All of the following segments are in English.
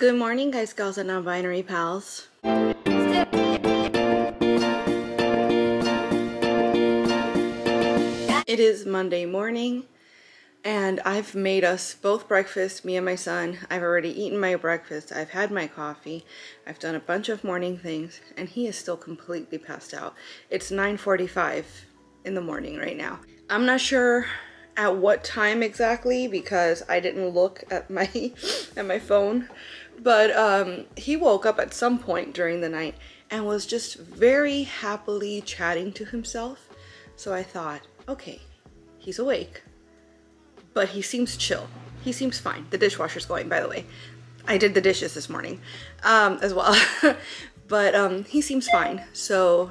Good morning, guys, gals, and non-binary pals. It is Monday morning, and I've made us both breakfast, me and my son. I've already eaten my breakfast. I've had my coffee. I've done a bunch of morning things, and he is still completely passed out. It's 9.45 in the morning right now. I'm not sure at what time exactly because I didn't look at my at my phone but um, he woke up at some point during the night and was just very happily chatting to himself. So I thought okay he's awake. But he seems chill. He seems fine. The dishwasher's going by the way. I did the dishes this morning um, as well. But um, he seems fine. So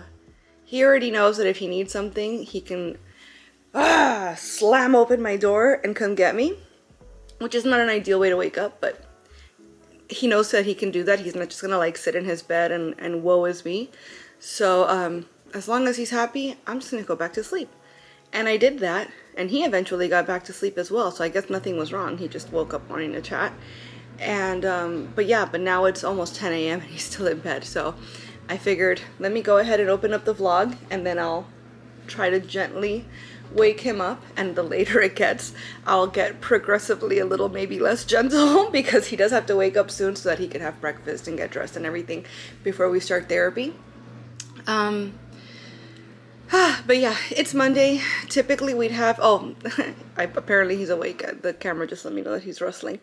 he already knows that if he needs something he can ah, slam open my door and come get me, which is not an ideal way to wake up, but he knows that he can do that. He's not just gonna like sit in his bed and, and woe is me. So um, as long as he's happy, I'm just gonna go back to sleep. And I did that, and he eventually got back to sleep as well. So I guess nothing was wrong. He just woke up wanting to chat. And, um, but yeah, but now it's almost 10 a.m. and he's still in bed. So I figured, let me go ahead and open up the vlog, and then I'll try to gently wake him up and the later it gets I'll get progressively a little maybe less gentle because he does have to wake up soon so that he can have breakfast and get dressed and everything before we start therapy. Um but yeah it's Monday. Typically we'd have oh I, apparently he's awake. The camera just let me know that he's rustling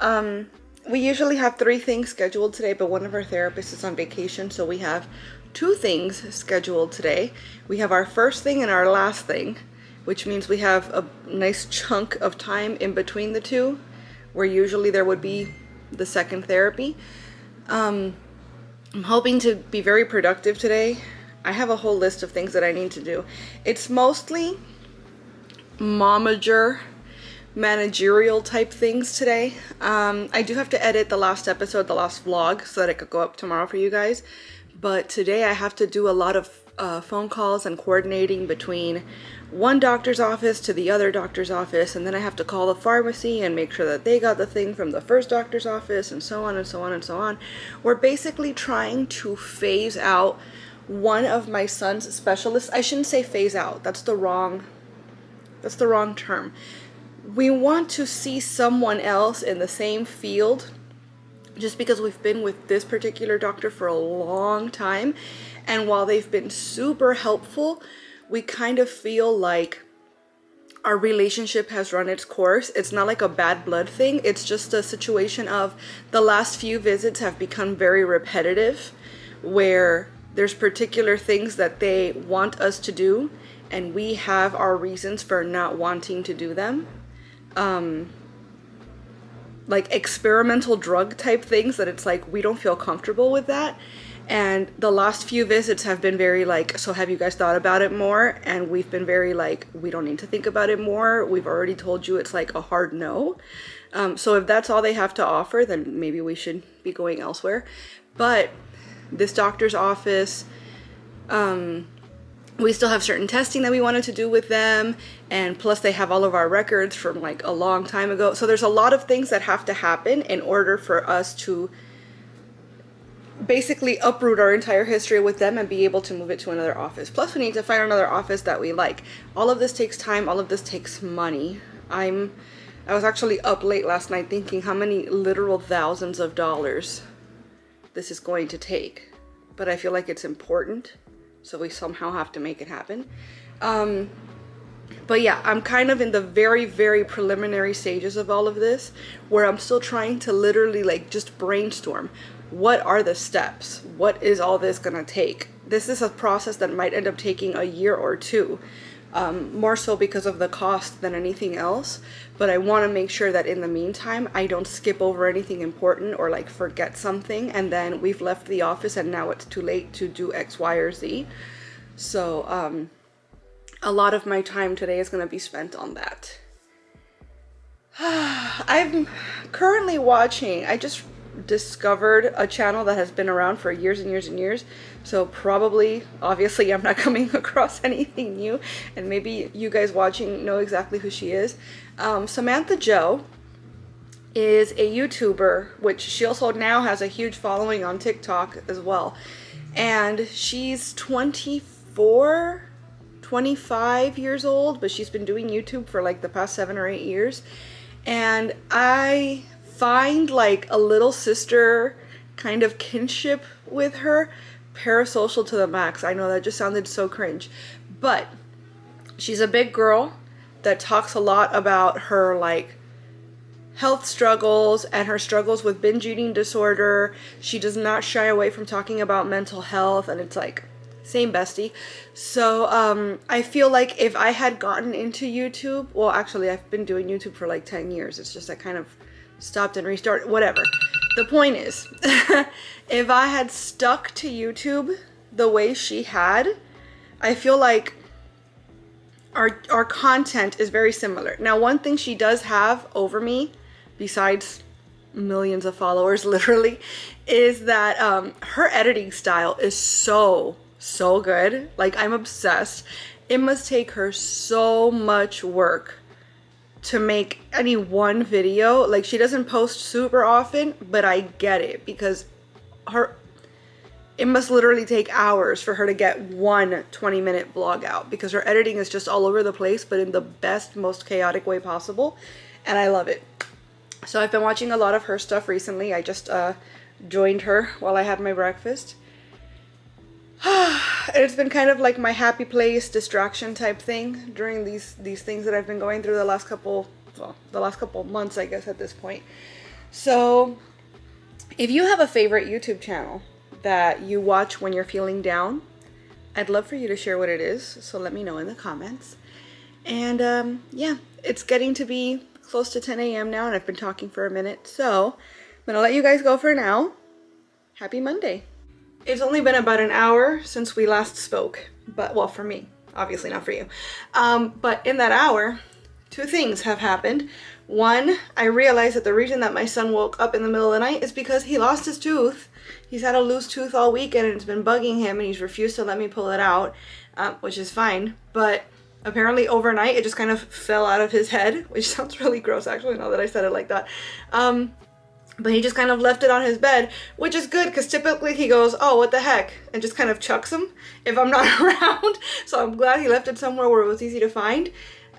um we usually have three things scheduled today but one of our therapists is on vacation so we have two things scheduled today. We have our first thing and our last thing which means we have a nice chunk of time in between the two, where usually there would be the second therapy. Um, I'm hoping to be very productive today. I have a whole list of things that I need to do. It's mostly momager managerial type things today. Um, I do have to edit the last episode, the last vlog, so that it could go up tomorrow for you guys. But today I have to do a lot of uh, phone calls and coordinating between one doctor's office to the other doctor's office and then I have to call the pharmacy and make sure that they got the thing from the first doctor's office and so on and so on and so on. We're basically trying to phase out one of my son's specialists. I shouldn't say phase out. That's the wrong that's the wrong term. We want to see someone else in the same field just because we've been with this particular doctor for a long time and while they've been super helpful, we kind of feel like our relationship has run its course. It's not like a bad blood thing. It's just a situation of the last few visits have become very repetitive where there's particular things that they want us to do and we have our reasons for not wanting to do them. Um, like experimental drug type things that it's like we don't feel comfortable with that and the last few visits have been very like, so have you guys thought about it more? And we've been very like, we don't need to think about it more. We've already told you it's like a hard no. Um, so if that's all they have to offer, then maybe we should be going elsewhere. But this doctor's office, um, we still have certain testing that we wanted to do with them and plus they have all of our records from like a long time ago so there's a lot of things that have to happen in order for us to basically uproot our entire history with them and be able to move it to another office. Plus, we need to find another office that we like. All of this takes time. All of this takes money. I'm, I was actually up late last night thinking how many literal thousands of dollars this is going to take. But I feel like it's important, so we somehow have to make it happen. Um, but yeah, I'm kind of in the very, very preliminary stages of all of this where I'm still trying to literally like just brainstorm what are the steps? What is all this going to take? This is a process that might end up taking a year or two, um, more so because of the cost than anything else. But I want to make sure that in the meantime, I don't skip over anything important or like forget something and then we've left the office and now it's too late to do X, Y, or Z. So, um, a lot of my time today is going to be spent on that. I'm currently watching, I just discovered a channel that has been around for years and years and years. So probably, obviously, I'm not coming across anything new. And maybe you guys watching know exactly who she is. Um, Samantha Joe is a YouTuber, which she also now has a huge following on TikTok as well. And she's 24, 25 years old, but she's been doing YouTube for like the past seven or eight years. And I find like a little sister kind of kinship with her parasocial to the max. I know that just sounded so cringe, but she's a big girl that talks a lot about her like health struggles and her struggles with binge eating disorder. She does not shy away from talking about mental health and it's like same bestie. So um, I feel like if I had gotten into YouTube, well, actually, I've been doing YouTube for like 10 years. It's just I kind of stopped and restarted, whatever. The point is, if I had stuck to YouTube the way she had, I feel like our our content is very similar. Now, one thing she does have over me, besides millions of followers, literally, is that um, her editing style is so so good. Like I'm obsessed. It must take her so much work to make any one video. Like she doesn't post super often, but I get it because her it must literally take hours for her to get one 20 minute vlog out because her editing is just all over the place but in the best most chaotic way possible and I love it. So I've been watching a lot of her stuff recently. I just uh, joined her while I had my breakfast it's been kind of like my happy place distraction type thing during these these things that I've been going through the last couple well, the last couple months I guess at this point. So if you have a favorite YouTube channel that you watch when you're feeling down, I'd love for you to share what it is. So let me know in the comments. And um, yeah, it's getting to be close to 10 a.m. now and I've been talking for a minute. So I'm gonna let you guys go for now. Happy Monday. It's only been about an hour since we last spoke, but well, for me, obviously not for you. Um, but in that hour, two things have happened. One, I realized that the reason that my son woke up in the middle of the night is because he lost his tooth. He's had a loose tooth all weekend and it's been bugging him and he's refused to let me pull it out, um, which is fine. But apparently overnight it just kind of fell out of his head, which sounds really gross actually now that I said it like that. Um, but he just kind of left it on his bed, which is good because typically he goes, oh, what the heck, and just kind of chucks them if I'm not around. So I'm glad he left it somewhere where it was easy to find.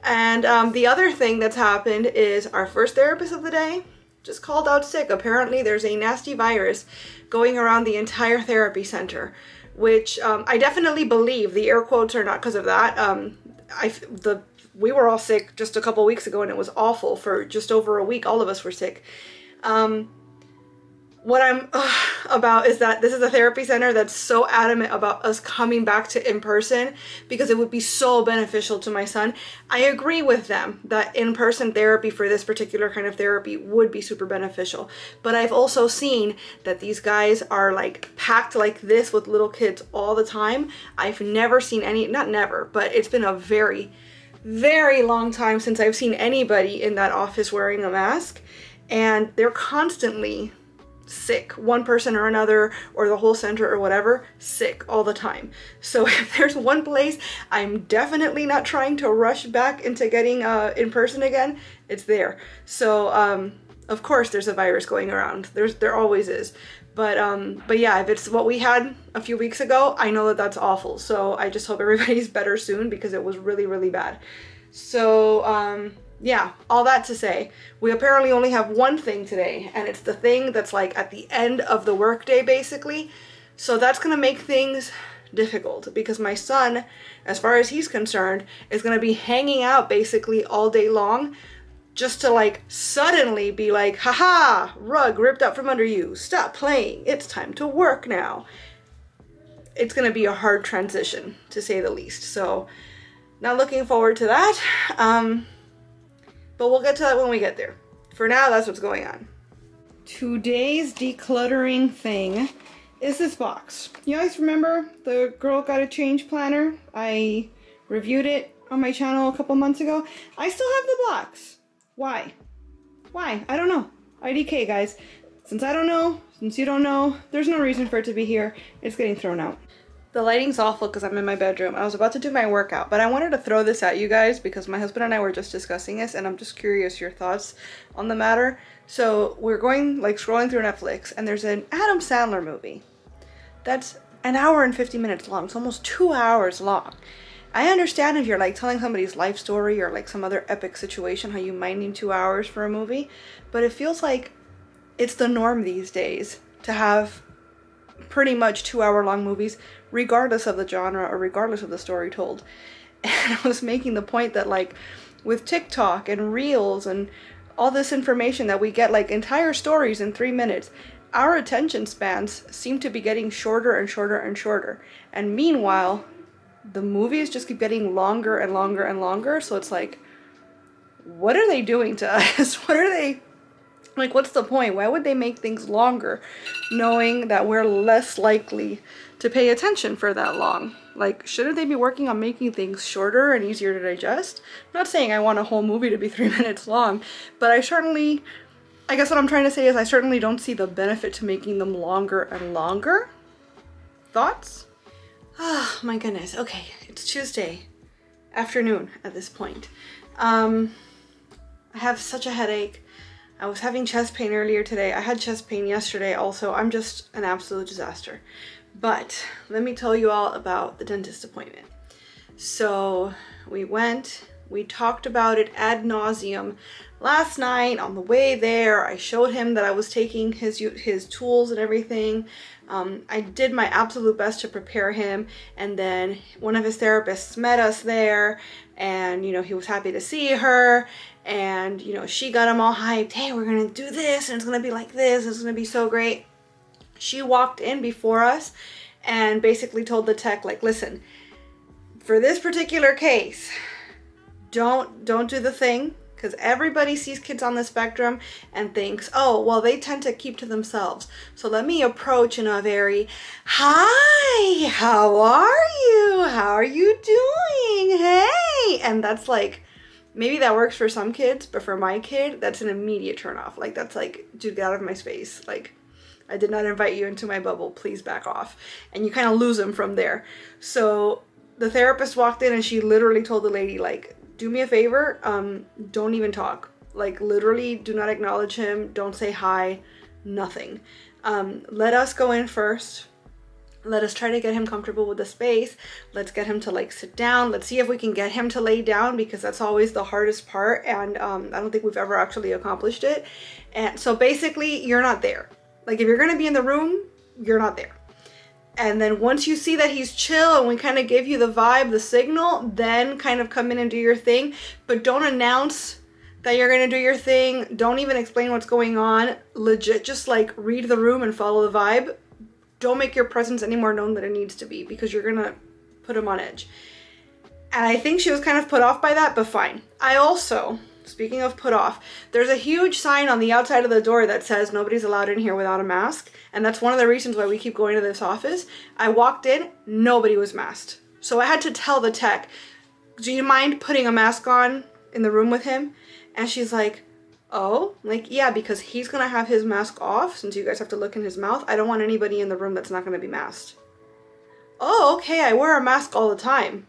And um, the other thing that's happened is our first therapist of the day just called out sick. Apparently there's a nasty virus going around the entire therapy center, which um, I definitely believe the air quotes are not because of that. Um, I, the we were all sick just a couple weeks ago and it was awful for just over a week. All of us were sick. Um, what I'm uh, about is that this is a therapy center that's so adamant about us coming back to in person because it would be so beneficial to my son. I agree with them that in person therapy for this particular kind of therapy would be super beneficial. But I've also seen that these guys are like packed like this with little kids all the time. I've never seen any, not never, but it's been a very, very long time since I've seen anybody in that office wearing a mask and they're constantly sick one person or another or the whole center or whatever sick all the time. So if there's one place i'm definitely not trying to rush back into getting uh, in person again it's there. So um, of course there's a virus going around. There's there always is. But um but yeah if it's what we had a few weeks ago i know that that's awful. So i just hope everybody's better soon because it was really really bad. So um yeah, all that to say, we apparently only have one thing today, and it's the thing that's like at the end of the workday, basically. So that's gonna make things difficult because my son, as far as he's concerned, is gonna be hanging out basically all day long just to like suddenly be like, haha, rug ripped up from under you, stop playing, it's time to work now. It's gonna be a hard transition to say the least. So, not looking forward to that. Um, but we'll get to that when we get there. For now, that's what's going on. Today's decluttering thing is this box. You guys remember the Girl got a Change planner? I reviewed it on my channel a couple months ago. I still have the box. Why? Why? I don't know. IDK, guys. Since I don't know, since you don't know, there's no reason for it to be here. It's getting thrown out. The lighting's awful because I'm in my bedroom. I was about to do my workout, but I wanted to throw this at you guys because my husband and I were just discussing this and I'm just curious your thoughts on the matter. So we're going like scrolling through Netflix and there's an Adam Sandler movie that's an hour and 50 minutes long. It's almost two hours long. I understand if you're like telling somebody's life story or like some other epic situation, how you might need two hours for a movie, but it feels like it's the norm these days to have pretty much two hour long movies, regardless of the genre or regardless of the story told. And I was making the point that, like, with TikTok and Reels and all this information that we get, like entire stories in three minutes, our attention spans seem to be getting shorter and shorter and shorter. And meanwhile, the movies just keep getting longer and longer and longer. So it's like, what are they doing to us? What are they like, what's the point? Why would they make things longer knowing that we're less likely to pay attention for that long? Like, shouldn't they be working on making things shorter and easier to digest? I'm not saying I want a whole movie to be three minutes long, but I certainly, I guess what I'm trying to say is I certainly don't see the benefit to making them longer and longer. Thoughts? Oh my goodness. Okay, it's Tuesday afternoon at this point. Um, I have such a headache. I was having chest pain earlier today. I had chest pain yesterday also. I'm just an absolute disaster. But let me tell you all about the dentist appointment. So we went, we talked about it ad nauseum last night on the way there. I showed him that I was taking his his tools and everything. Um, I did my absolute best to prepare him, and then one of his therapists met us there, and you know he was happy to see her, and you know she got him all hyped hey we're gonna do this and it's gonna be like this it's gonna be so great she walked in before us and basically told the tech like listen for this particular case don't don't do the thing because everybody sees kids on the spectrum and thinks, oh, well, they tend to keep to themselves. So let me approach in a very, hi, how are you? How are you doing? Hey. And that's like, maybe that works for some kids, but for my kid, that's an immediate turn off. Like that's like, dude, get out of my space. Like I did not invite you into my bubble. Please back off. And you kind of lose them from there. So the therapist walked in and she literally told the lady like, do me a favor, um, don't even talk. Like literally do not acknowledge him. Don't say hi, nothing. Um, let us go in first let us try to get him comfortable with the space let's get him to like sit down let's see if we can get him to lay down because that's always the hardest part and um, i don't think we've ever actually accomplished it and so basically you're not there like if you're to be in the room you're not there. And then once you see that he's chill and we kind of give you the vibe the signal then kind of come in and do your thing. But don't announce that you're gonna do your thing. Don't even explain what's going on. Legit just like read the room and follow the vibe. Don't make your presence any more known than it needs to be because you're gonna put him on edge. And I think she was kind of put off by that, but fine. I also, speaking of put off, there's a huge sign on the outside of the door that says nobody's allowed in here without a mask. And that's one of the reasons why we keep going to this office. I walked in, nobody was masked. So I had to tell the tech, do you mind putting a mask on in the room with him? And she's like, oh, like, yeah, because he's gonna have his mask off since you guys have to look in his mouth. I don't want anybody in the room that's not gonna be masked. Oh, okay, I wear a mask all the time.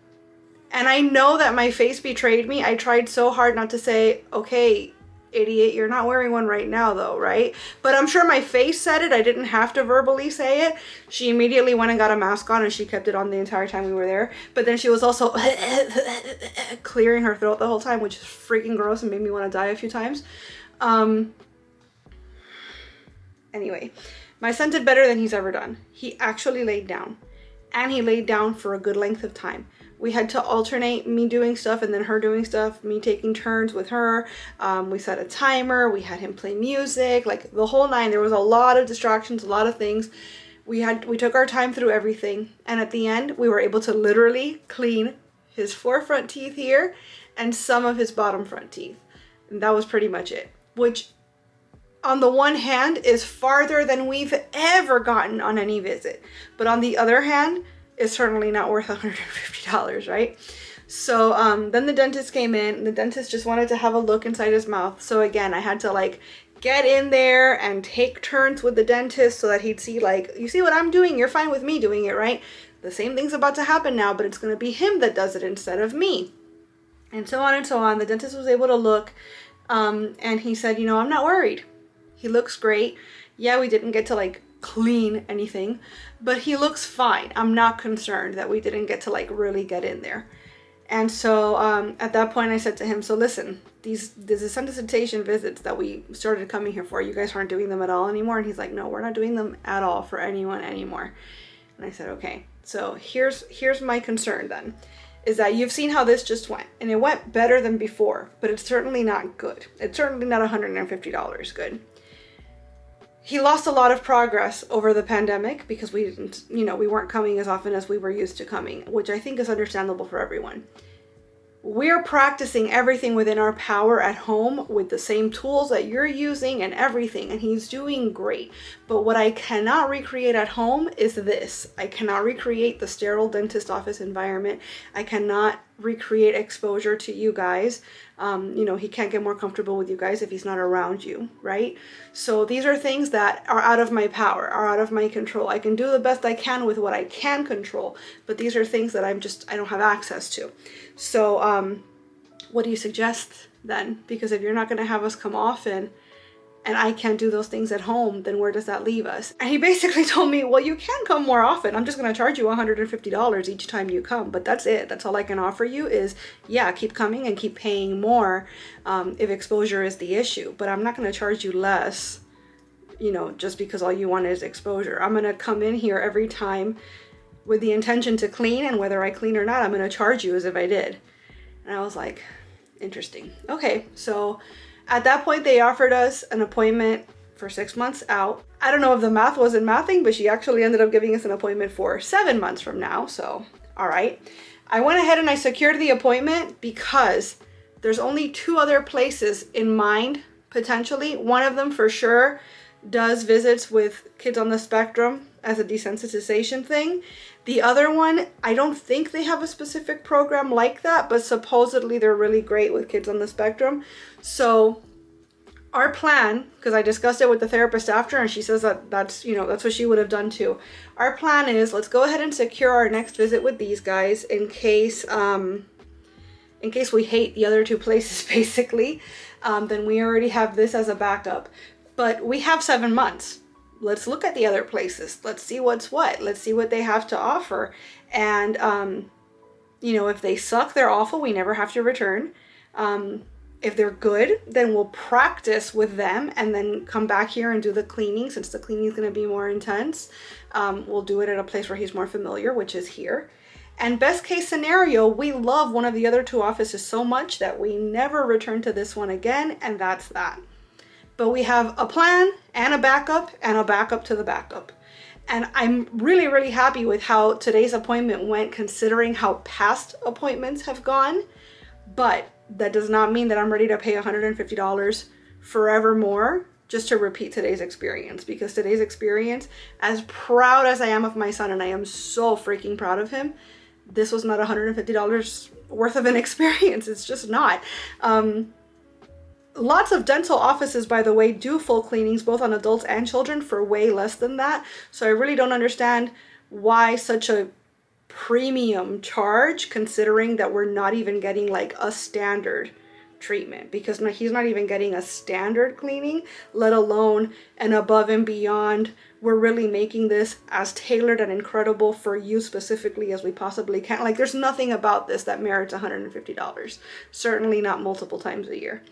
And I know that my face betrayed me. I tried so hard not to say, okay, idiot, you're not wearing one right now though, right? But I'm sure my face said it. I didn't have to verbally say it. She immediately went and got a mask on and she kept it on the entire time we were there. But then she was also clearing her throat the whole time, which is freaking gross and made me want to die a few times. Um, anyway, my son did better than he's ever done. He actually laid down and he laid down for a good length of time we had to alternate me doing stuff and then her doing stuff, me taking turns with her. Um, we set a timer, we had him play music, like the whole nine. There was a lot of distractions, a lot of things. We had we took our time through everything, and at the end, we were able to literally clean his four front teeth here and some of his bottom front teeth. And that was pretty much it. Which on the one hand is farther than we've ever gotten on any visit. But on the other hand, is certainly not worth $150, right? So um, then the dentist came in and the dentist just wanted to have a look inside his mouth. So again, I had to like get in there and take turns with the dentist so that he'd see like, you see what I'm doing? You're fine with me doing it, right? The same thing's about to happen now, but it's going to be him that does it instead of me. And so on and so on. The dentist was able to look um, and he said, You know, I'm not worried. He looks great. Yeah, we didn't get to like clean anything, but he looks fine. I'm not concerned that we didn't get to like really get in there. And so um, at that point, I said to him, "So listen, these these desensitization visits that we started coming here for, you guys aren't doing them at all anymore." And he's like, "No, we're not doing them at all for anyone anymore." And I said, "Okay, so here's here's my concern then, is that you've seen how this just went, and it went better than before, but it's certainly not good. It's certainly not $150 good." He lost a lot of progress over the pandemic because we didn't, you know, we weren't coming as often as we were used to coming, which I think is understandable for everyone. We're practicing everything within our power at home with the same tools that you're using and everything, and he's doing great. But what I cannot recreate at home is this I cannot recreate the sterile dentist office environment. I cannot recreate exposure to you guys. Um, you know, he can't get more comfortable with you guys if he's not around you, right? So these are things that are out of my power, are out of my control. I can do the best I can with what I can control, but these are things that I'm just, I don't have access to. So, um, what do you suggest then? Because if you're not going to have us come often and I can't do those things at home, then where does that leave us? And he basically told me, well, you can come more often. I'm just going to charge you $150 each time you come, but that's it. That's all I can offer you is, yeah, keep coming and keep paying more um, if exposure is the issue, but I'm not going to charge you less, you know, just because all you want is exposure. I'm going to come in here every time with the intention to clean and whether I clean or not, I'm going to charge you as if I did. And I was like, interesting. Okay, so at that point, they offered us an appointment for six months out. I don't know if the math wasn't mathing, but she actually ended up giving us an appointment for seven months from now. So, all right. I went ahead and I secured the appointment because there's only two other places in mind potentially. One of them for sure does visits with kids on the spectrum as a desensitization thing. The other one, I don't think they have a specific program like that, but supposedly they're really great with kids on the spectrum. So our plan, because I discussed it with the therapist after, and she says that that's, you know, that's what she would have done too. Our plan is let's go ahead and secure our next visit with these guys in case, um, in case we hate the other two places, basically. Um, then we already have this as a backup. But we have seven months let's look at the other places. Let's see what's what. Let's see what they have to offer. And, um, you know, if they suck, they're awful. We never have to return. Um, if they're good, then we'll practice with them and then come back here and do the cleaning since the cleaning is going to be more intense. Um, we'll do it at a place where he's more familiar, which is here. And best case scenario, we love one of the other two offices so much that we never return to this one again, and that's that. But we have a plan and a backup and a backup to the backup. And I'm really, really happy with how today's appointment went considering how past appointments have gone. But that does not mean that I'm ready to pay $150 forevermore just to repeat today's experience because today's experience, as proud as I am of my son, and I am so freaking proud of him, this was not $150 worth of an experience. It's just not. Um, Lots of dental offices, by the way, do full cleanings both on adults and children for way less than that. So I really don't understand why such a premium charge considering that we're not even getting like a standard treatment because he's not even getting a standard cleaning, let alone an above and beyond. We're really making this as tailored and incredible for you specifically as we possibly can. Like, there's nothing about this that merits $150. Certainly not multiple times a year.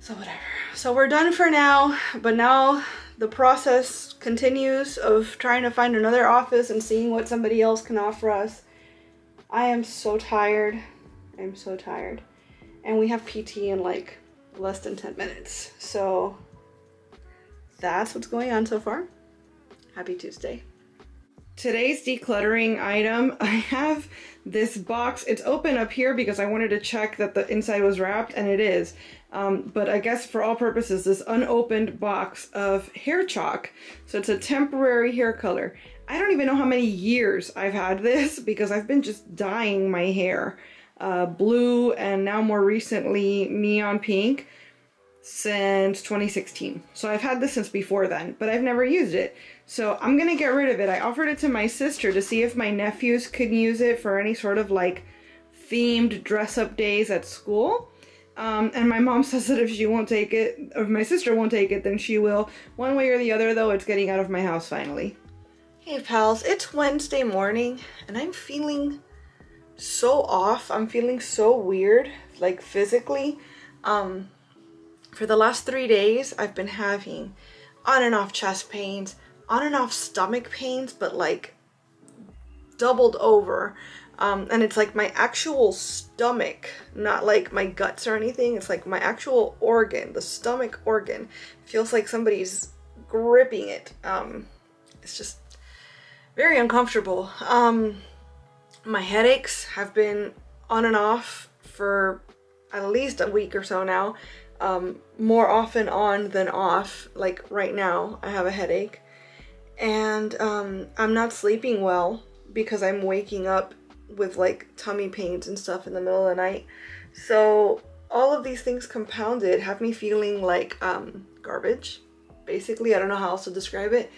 So whatever. So we're done for now, but now the process continues of trying to find another office and seeing what somebody else can offer us. I am so tired. I'm so tired. And we have PT in like less than 10 minutes. So that's what's going on so far. Happy Tuesday. Today's decluttering item, I have this box. It's open up here because I wanted to check that the inside was wrapped, and it is. Um, but I guess for all purposes, this unopened box of hair chalk. So it's a temporary hair color. I don't even know how many years I've had this because I've been just dyeing my hair uh, blue and now more recently neon pink. since 2016. So I've had this since before then, but I've never used it. So I'm gonna get rid of it. I offered it to my sister to see if my nephews could use it for any sort of like themed dress up days at school. Um, and my mom says that if she won't take it, or if my sister won't take it, then she will. One way or the other, though, it's getting out of my house finally. Hey, pals, it's Wednesday morning, and I'm feeling so off. I'm feeling so weird, like physically. Um, for the last three days, I've been having on and off chest pains, on and off stomach pains, but like doubled over. Um, and it's like my actual stomach, not like my guts or anything. It's like my actual organ, the stomach organ. feels like somebody's gripping it. Um, it's just very uncomfortable. Um, my headaches have been on and off for at least a week or so now. Um, more often on than off. Like right now, I have a headache. And um, I'm not sleeping well because I'm waking up with like tummy pains and stuff in the middle of the night. So all of these things compounded have me feeling like um, garbage. Basically, I don't know how else to describe it.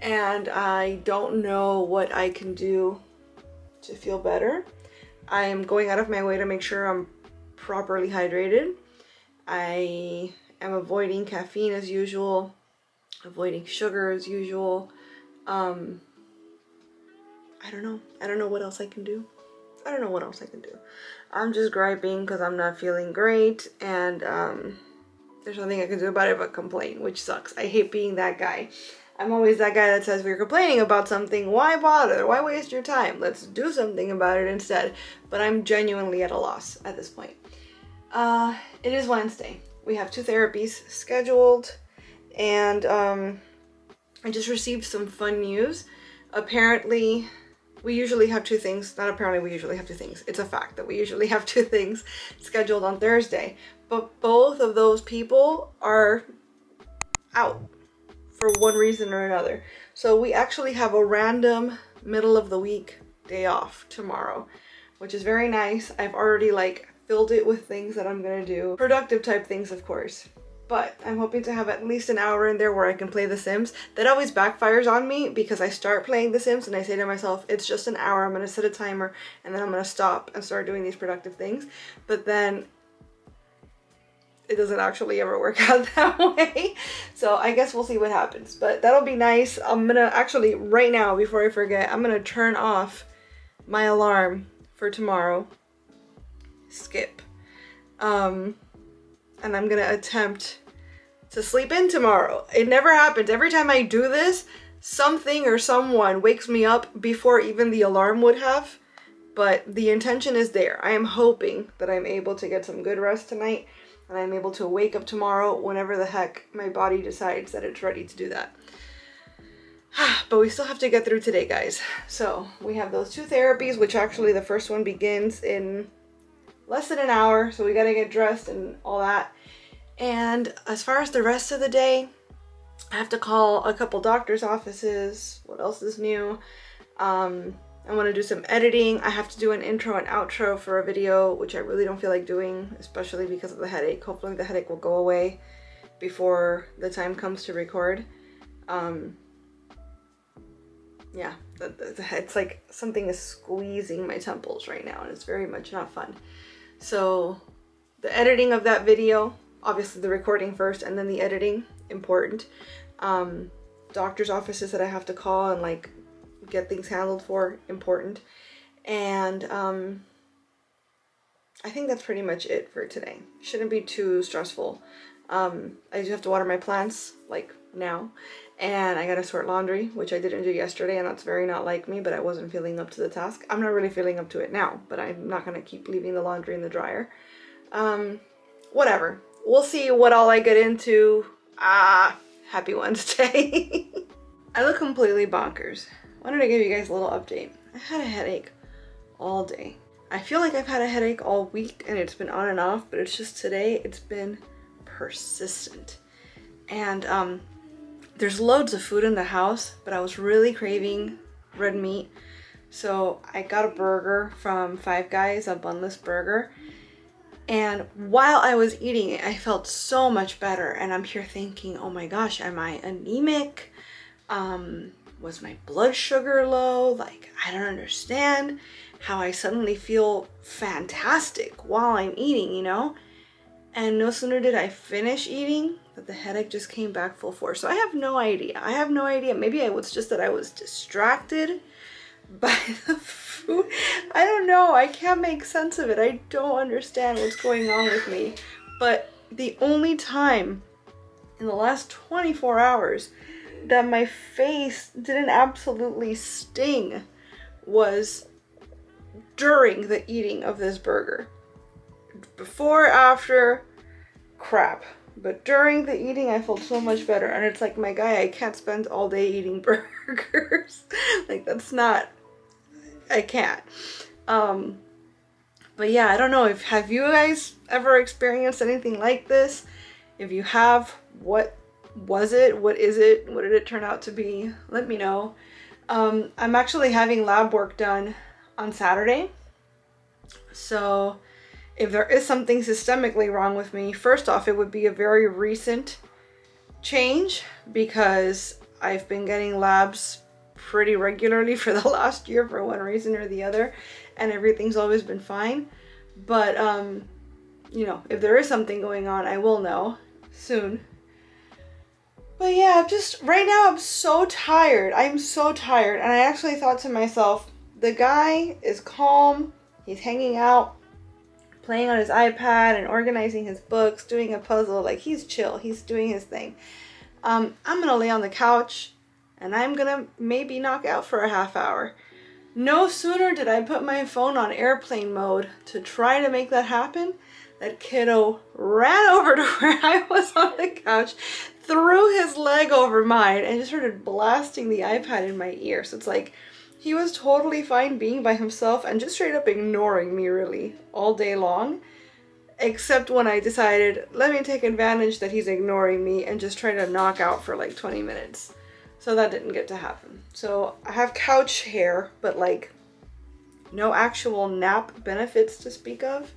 And I don't know what I can do to feel better. I'm going out of my way to make sure I'm properly hydrated. I am avoiding caffeine as usual, avoiding sugar as usual. Um, I don't know. I don't know what else I can do. I don't know what else I can do. I'm just griping because I'm not feeling great and um, there's nothing I can do about it but complain, which sucks. I hate being that guy. I'm always that guy that says we're complaining about something. Why bother? Why waste your time? Let's do something about it instead. But I'm genuinely at a loss at this point. Uh, it is Wednesday. We have two therapies scheduled and um, I just received some fun news. Apparently, we usually have two things. Not apparently, we usually have two things. It's a fact that we usually have two things scheduled on Thursday. But both of those people are out for one reason or another. So we actually have a random middle of the week day off tomorrow, which is very nice. I've already like filled it with things that I'm gonna do. Productive type things, of course but I'm hoping to have at least an hour in there where I can play The Sims. That always backfires on me because I start playing The Sims and I say to myself, it's just an hour, I'm gonna set a timer and then I'm gonna stop and start doing these productive things. But then it doesn't actually ever work out that way. So I guess we'll see what happens, but that'll be nice. I'm gonna actually, right now, before I forget, I'm gonna turn off my alarm for tomorrow. Skip. Um, and I'm gonna attempt to sleep in tomorrow. It never happens. Every time I do this, something or someone wakes me up before even the alarm would have. But the intention is there. I am hoping that I'm able to get some good rest tonight and I'm able to wake up tomorrow whenever the heck my body decides that it's ready to do that. but we still have to get through today, guys. So we have those two therapies, which actually the first one begins in less than an hour, so we gotta get dressed and all that. And as far as the rest of the day, I have to call a couple doctor's offices. What else is new? Um, I want to do some editing. I have to do an intro and outro for a video, which I really don't feel like doing, especially because of the headache. Hopefully the headache will go away before the time comes to record. Um, yeah, it's like something is squeezing my temples right now and it's very much not fun. So the editing of that video, obviously the recording first and then the editing, important. Um, doctor's offices that I have to call and like get things handled for, important. And um, I think that's pretty much it for today. Shouldn't be too stressful. Um, I do have to water my plants like now and I gotta sort laundry, which I didn't do yesterday, and that's very not like me, but I wasn't feeling up to the task. I'm not really feeling up to it now, but I'm not gonna keep leaving the laundry in the dryer. Um, whatever. We'll see what all I get into. Ah, happy Wednesday. I look completely bonkers. Wanted to give you guys a little update. I had a headache all day. I feel like I've had a headache all week and it's been on and off, but it's just today it's been persistent. And um, there's loads of food in the house, but I was really craving red meat. So I got a burger from Five Guys, a bunless burger. And while I was eating it, I felt so much better. And I'm here thinking, oh my gosh, am I anemic? Um, was my blood sugar low? Like, I don't understand how I suddenly feel fantastic while I'm eating, you know? And no sooner did I finish eating that the headache just came back full force. So I have no idea. I have no idea. Maybe it was just that I was distracted by the food. I don't know. I can't make sense of it. I don't understand what's going on with me. But the only time in the last 24 hours that my face didn't absolutely sting was during the eating of this burger. Before, after, crap. But during the eating, I felt so much better. And it's like, my guy, I can't spend all day eating burgers. like, that's not, I can't. Um, but yeah, I don't know if, have you guys ever experienced anything like this? If you have, what was it? What is it? What did it turn out to be? Let me know. Um, I'm actually having lab work done on Saturday. So if there is something systemically wrong with me, first off, it would be a very recent change because I've been getting labs pretty regularly for the last year for one reason or the other, and everything's always been fine. But, um, you know, if there is something going on, I will know soon. But yeah, I'm just, right now I'm so tired. I'm so tired. And I actually thought to myself, the guy is calm. He's hanging out, playing on his iPad and organizing his books, doing a puzzle. Like he's chill. He's doing his thing. Um, I'm gonna lay on the couch and I'm gonna maybe knock out for a half hour. No sooner did I put my phone on airplane mode to try to make that happen, that kiddo ran over to where I was on the couch, threw his leg over mine, and just started blasting the iPad in my ear. So it's like, he was totally fine being by himself and just straight up ignoring me really all day long. Except when I decided, let me take advantage that he's ignoring me and just try to knock out for like 20 minutes. So that didn't get to happen. So I have couch hair, but like no actual nap benefits to speak of.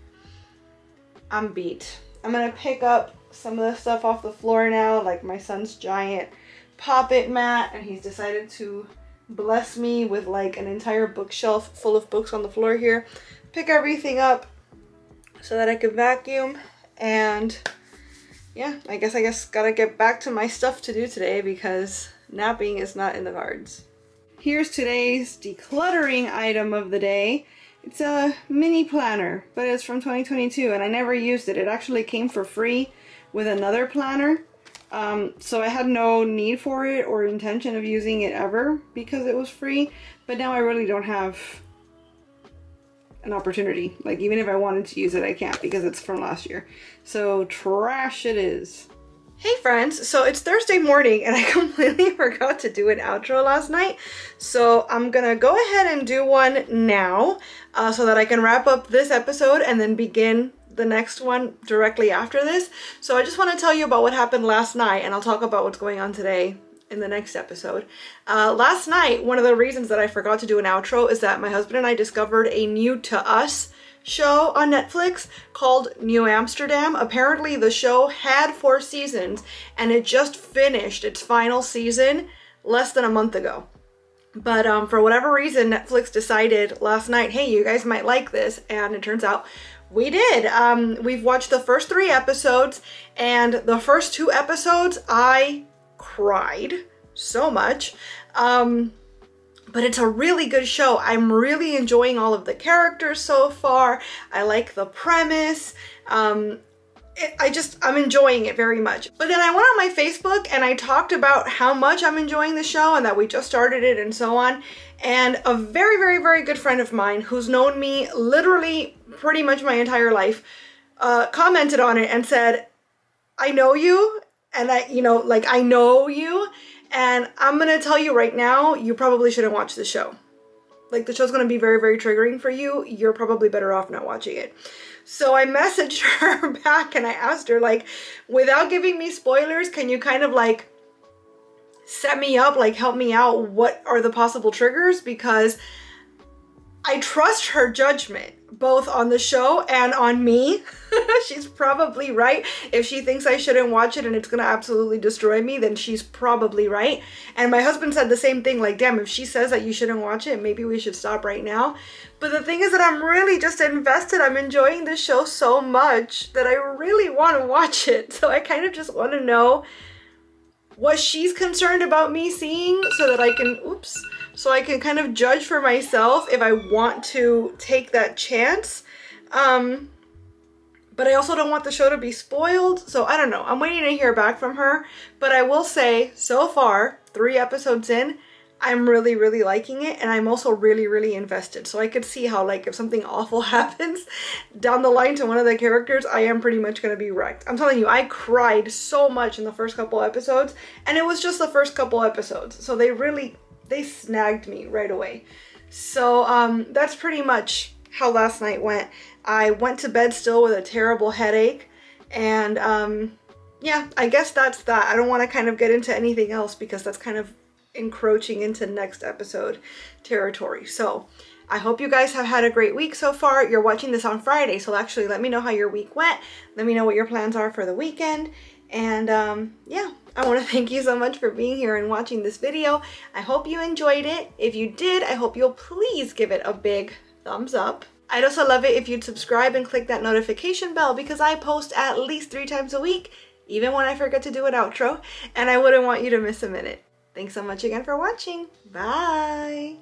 I'm beat. I'm gonna pick up some of the stuff off the floor now, like my son's giant pop-it mat, and he's decided to bless me with like an entire bookshelf full of books on the floor here. Pick everything up so that I can vacuum and yeah, I guess I guess gotta get back to my stuff to do today because napping is not in the cards. Here's today's decluttering item of the day. It's a mini planner, but it's from 2022 and I never used it. It actually came for free with another planner um, so I had no need for it or intention of using it ever because it was free. But now I really don't have an opportunity. Like even if I wanted to use it, I can't because it's from last year. So trash it is. Hey friends, so it's Thursday morning and I completely forgot to do an outro last night. So I'm gonna go ahead and do one now uh, so that I can wrap up this episode and then begin the next one directly after this. So I just want to tell you about what happened last night and I'll talk about what's going on today in the next episode. Uh, last night, one of the reasons that I forgot to do an outro is that my husband and I discovered a new to us show on Netflix called New Amsterdam. Apparently the show had four seasons and it just finished its final season less than a month ago. But um, for whatever reason, Netflix decided last night, hey, you guys might like this. And it turns out we did. Um, we've watched the first three episodes, and the first two episodes, I cried so much. Um, but it's a really good show. I'm really enjoying all of the characters so far. I like the premise. Um, it, I just, I'm enjoying it very much. But then I went on my Facebook and I talked about how much I'm enjoying the show and that we just started it and so on. And a very, very, very good friend of mine who's known me literally pretty much my entire life uh, commented on it and said, I know you and I, you know, like I know you and I'm gonna tell you right now, you probably shouldn't watch the show. Like the show's gonna be very, very triggering for you. You're probably better off not watching it. So I messaged her back and I asked her like, without giving me spoilers, can you kind of like set me up, like help me out? What are the possible triggers? Because I trust her judgment, both on the show and on me. she's probably right. If she thinks I shouldn't watch it and it's gonna absolutely destroy me, then she's probably right. And my husband said the same thing like, damn, if she says that you shouldn't watch it, maybe we should stop right now. But the thing is that I'm really just invested. I'm enjoying the show so much that I really wanna watch it. So I kind of just wanna know what she's concerned about me seeing so that I can, oops, so I can kind of judge for myself if I want to take that chance. Um, but I also don't want the show to be spoiled, so I don't know. I'm waiting to hear back from her, but I will say, so far, three episodes in, I'm really, really liking it, and I'm also really, really invested. So I could see how, like, if something awful happens down the line to one of the characters, I am pretty much gonna be wrecked. I'm telling you, I cried so much in the first couple episodes, and it was just the first couple episodes. So they really, they snagged me right away. So um, that's pretty much how last night went. I went to bed still with a terrible headache, and um, yeah, I guess that's that. I don't want to kind of get into anything else because that's kind of encroaching into next episode territory. So I hope you guys have had a great week so far. You're watching this on Friday, so actually let me know how your week went. Let me know what your plans are for the weekend. And um, yeah, I want to thank you so much for being here and watching this video. I hope you enjoyed it. If you did, I hope you'll please give it a big thumbs up. I'd also love it if you'd subscribe and click that notification bell because I post at least three times a week, even when I forget to do an outro, and I wouldn't want you to miss a minute. Thanks so much again for watching. Bye!